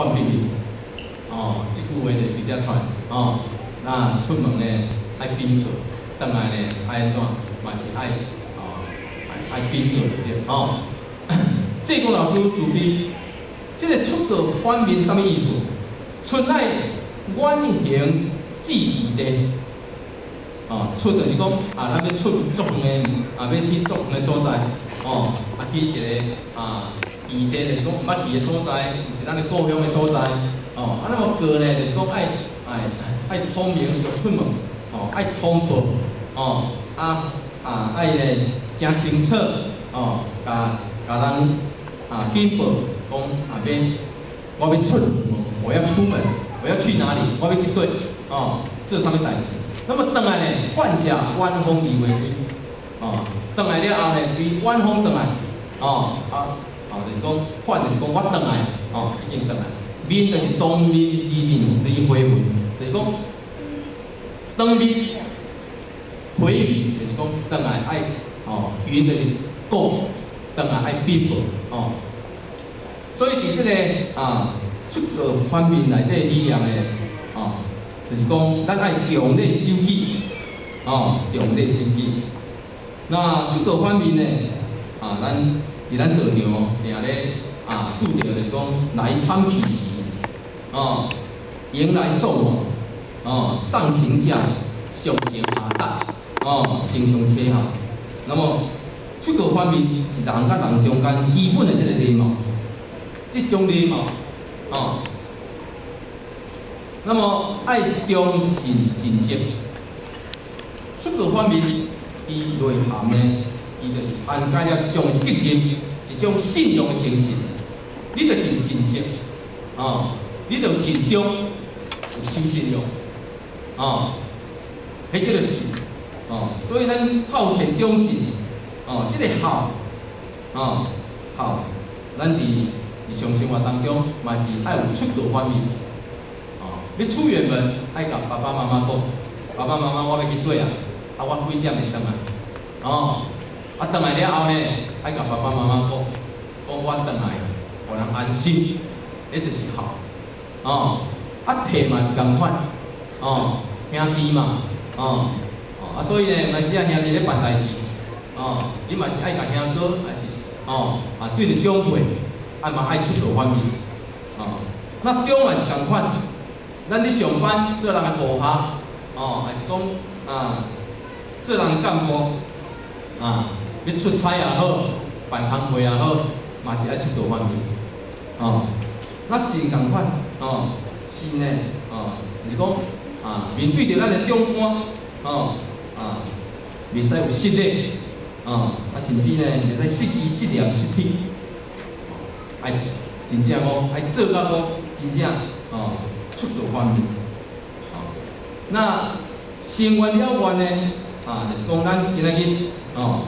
换秘密，哦，即句话就比较传，哦，那出门呢爱冰过，倒来呢爱安怎，嘛是爱，哦，爱爱冰过对，哦，这个老师主编，这个出国反面什么意思？出来远行至异地。哦，出就是讲啊，咱要出足远的，啊，要去足远的所在，哦，啊，去一个啊异地就是讲毋捌去的所在，毋是咱的故乡的所在，哦，啊，那么过呢就是讲爱爱爱通明出门，哦，爱通报，哦，啊啊爱呢诚清楚，哦，甲甲咱啊禀报讲啊边我要出门，我要出门，我要去哪里，我要去对，哦，这啥物代志？那么倒来呢，换甲弯风离为归，哦，倒来了后呢，对弯风倒来，哦，啊，哦，就是讲换就是讲我倒来，哦，已经倒来，面就是当面西面离回文，就是讲当面回语就是讲倒来爱，哦，云就是讲倒来爱禀报，哦，所以伫这个啊，出个方面内底力量呢，哦。就是讲，咱爱用力收起，哦，用力收起。那出国方面呢，啊，咱伫咱道场定咧啊，拄着就是讲来参去时，哦，迎来送往，哦，上情者上情下达，哦，心胸体好。那么出国方面是人甲人中间基本的这个礼貌，这种礼貌，哦。那么爱忠信尽职，出国方面，伊内涵的，伊就是涵盖了一种责任，一种信用的精神。你就是尽职，哦，你就尽忠，有守信用，哦，迄叫做信，哦，所以咱好天忠信，哦，即个好，哦，好，咱伫日常生活当中，嘛是爱有出国方面。要出远门，爱甲爸爸妈妈讲，爸爸妈妈我要去对啊，啊我几点会倒来？哦，啊倒来了后呢，爱甲爸爸妈妈讲，讲我倒来，互人安心，迄就是好。哦，啊摕嘛是共款，哦兄弟嘛，哦，哦啊所以呢，若是啊兄弟咧办代志，哦，你嘛是爱甲兄哥，还是哦啊对着长辈，啊嘛爱出头反面，哦，那中嘛是共款。咱咧上班做人的部下，哦，还是讲啊，做人干部，啊，要出差也好，办摊会也好，嘛是爱出多方面，哦，那是共款，哦，是呢，哦，就是讲啊，面对着咱的长官，哦，啊，袂使有失礼，哦，啊，甚至呢，会使失仪、失言、失体，爱真正讲爱做到讲真正，哦。出国方面，哦，那新完了完呢，啊，就是讲咱今仔日，哦，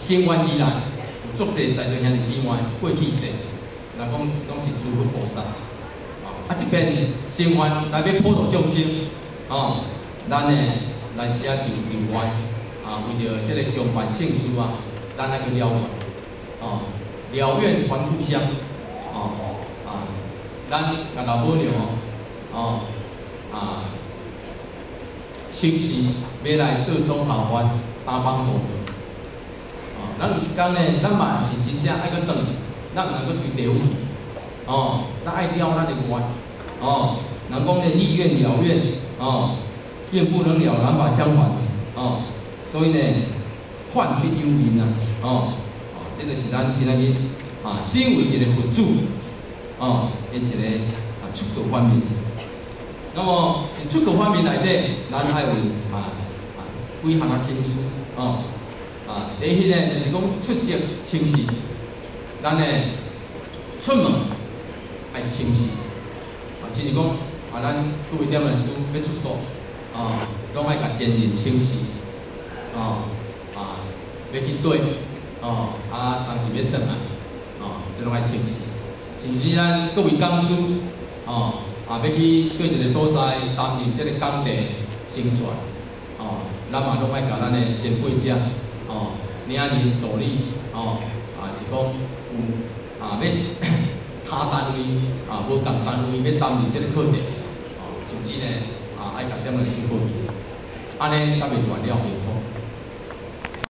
新完以来，有足济在座兄弟姊妹，过去世，人讲拢是诸佛菩萨，啊，即边新完来要普度众生，哦，咱呢来遮就另外，啊，为着即个共办圣事啊，咱来去了愿，哦，了愿还故乡，哦。咱甲老母娘哦，啊，休息，要来各种好欢，打帮助。咱有一天呢，咱嘛是真正爱去转，咱毋能够去留去。哦，咱爱了咱的愿。哦，人讲呢，意愿了愿，哦，愿不能了，难把相反。哦，所以呢，患必有命啊。哦，哦，这个是咱今仔日啊，身为一个佛祖。哦，因一个啊出口方面，那么出口方面内底，咱还有啊啊几项啊心思哦啊，第一呢就是讲出席清晰，咱呢出门爱清晰，啊，就是讲啊，咱做一点的事要出国啊，拢爱甲前人清洗，哦啊要去对，哦啊，当时要转来，哦，这拢爱清晰。甚至咱各位讲师，哦，啊，要去过一个所在担任即个工地宣传，哦，咱嘛拢爱甲咱的前辈者，哦，领人助理，哦，啊是讲有啊要 他单位啊，无共单位要担任即个课题，哦，甚至呢啊爱甲点个辛苦去，安尼甲袂完了去。